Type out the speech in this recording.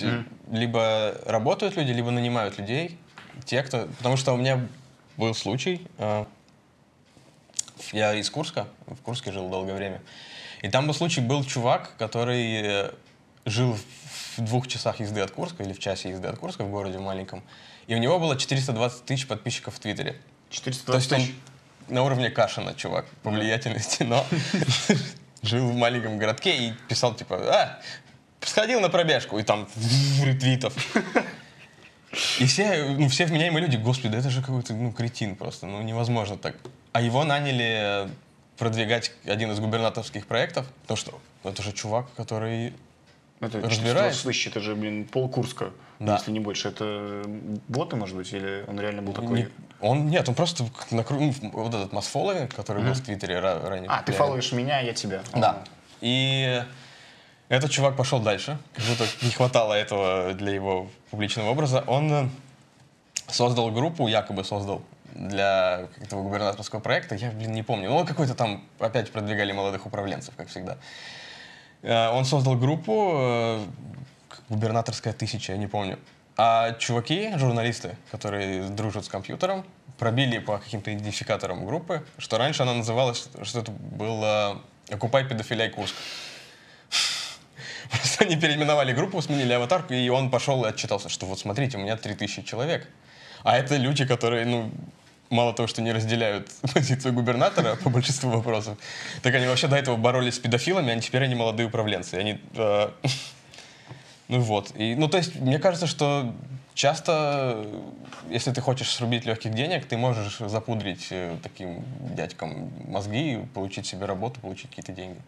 есть либо работают люди, либо нанимают людей. Те, кто... Потому что у меня был случай, э, я из Курска, в Курске жил долгое время. И там был случай, был чувак, который э, жил в двух часах езды от Курска или в часе езды от Курска в городе маленьком. И у него было 420 тысяч подписчиков в Твиттере. То 420 есть он тысяч. на уровне Кашина, чувак, по влиятельности, но жил в маленьком городке и писал типа, а, сходил на пробежку, и там ретвитов. И все, ну, все вменяемые люди, господи, да это же какой-то, ну, кретин просто, ну, невозможно так. А его наняли продвигать один из губернаторских проектов, потому что это же чувак, который... Это разбирает. 420 тысяч, это же, блин, полкурска, Да. если не больше. Это боты, может быть, или он реально был такой? Не- он, нет, он просто накру- ну, вот этот масс-фолловинг, который был в Твиттере ра- ранее. А, ты фолловишь меня, я тебя. Да. И этот чувак пошел дальше, как будто не хватало этого для его публичного образа. Он э, создал группу, якобы создал для этого губернаторского проекта, я, блин, не помню. Ну, какой-то там опять продвигали молодых управленцев, как всегда. Э, Он создал группу э, «Губернаторская тысяча», я не помню. А чуваки, журналисты, которые дружат с компьютером, пробили по каким-то идентификаторам группы, что раньше она называлась, что это было «Окупай педофиляй Курск». Они переименовали группу, сменили аватарку, и он пошел и отчитался, что вот смотрите, у меня 3000 человек. А это люди, которые, ну, мало того, что не разделяют позицию губернатора по большинству вопросов, так они вообще до этого боролись с педофилами, а теперь они молодые управленцы. Они, э, ну вот. И, ну, то есть, мне кажется, что часто, если ты хочешь срубить легких денег, ты можешь запудрить э, таким дядькам мозги, получить себе работу, получить какие-то деньги.